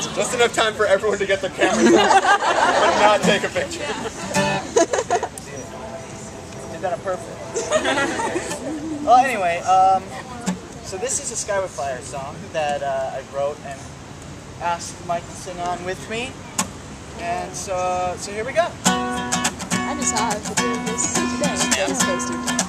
Just enough time for everyone to get their cameras out, but not take a picture. Did that on purpose. well, anyway, um, so this is a Skyway Flyer song that uh, I wrote and asked Mike to sing on with me. And so, so here we go. I just saw it doing this today. Yeah.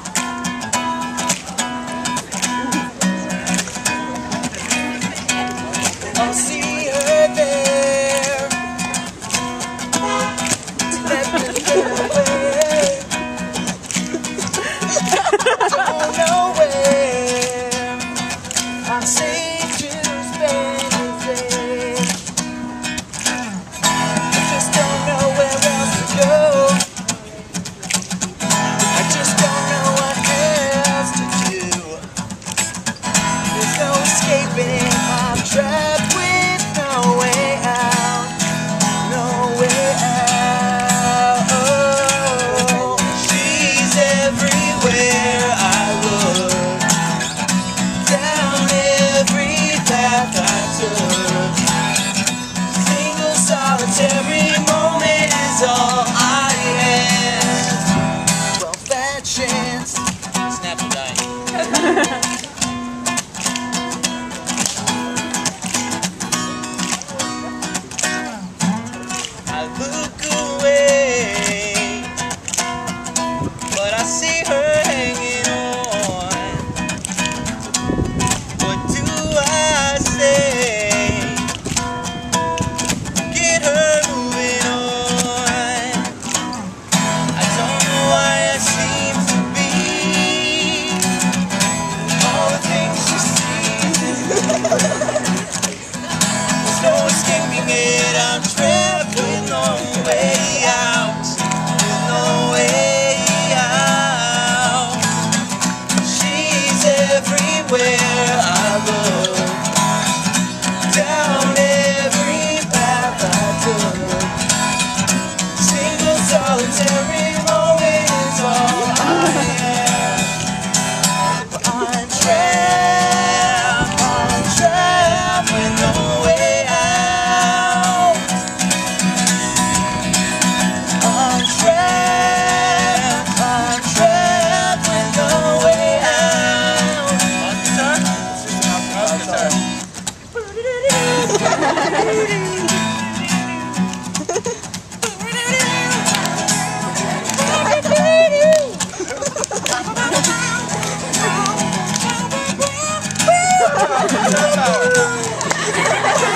Escaping. Solitary moment is all I have. I'm trapped. I'm trapped with no way out. I'm trapped. I'm trapped with no way out. On guitar? This is an guitar. Thank you.